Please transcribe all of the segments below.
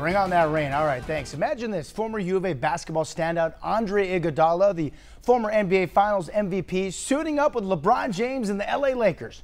Bring on that rain. All right, thanks. Imagine this. Former U of A basketball standout Andre Iguodala, the former NBA Finals MVP, suiting up with LeBron James and the LA Lakers.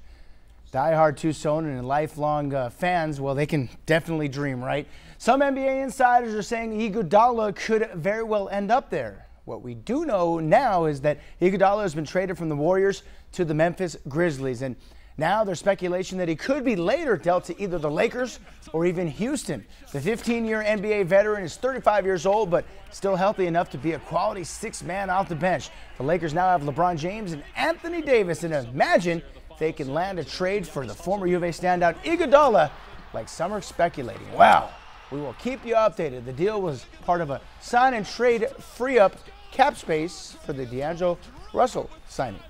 Die-hard Tucson and lifelong uh, fans, well, they can definitely dream, right? Some NBA insiders are saying Iguodala could very well end up there. What we do know now is that Iguodala has been traded from the Warriors to the Memphis Grizzlies, and now there's speculation that he could be later dealt to either the Lakers or even Houston. The 15-year NBA veteran is 35 years old, but still healthy enough to be a quality six man off the bench. The Lakers now have LeBron James and Anthony Davis, and imagine they can land a trade for the former U of A standout Iguodala, like some are speculating. Wow. We will keep you updated. The deal was part of a sign and trade free up cap space for the D'Angelo Russell signing.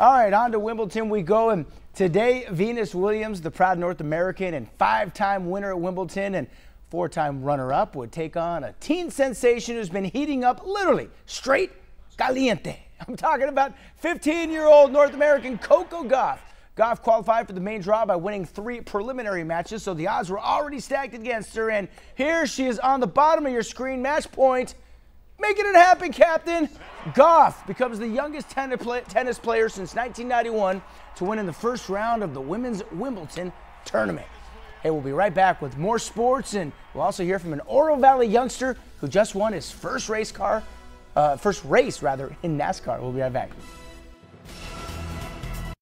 All right, on to Wimbledon we go. And today, Venus Williams, the proud North American and five time winner at Wimbledon and four time runner up, would take on a teen sensation who's been heating up literally straight caliente. I'm talking about 15 year old North American Coco Gauff. Gauff qualified for the main draw by winning three preliminary matches, so the odds were already stacked against her. And here she is on the bottom of your screen, match point. Making it happen, Captain. Gauff becomes the youngest tennis player since 1991 to win in the first round of the Women's Wimbledon tournament. Hey, we'll be right back with more sports, and we'll also hear from an Oro Valley youngster who just won his first race car, uh, first race rather, in NASCAR. We'll be right back.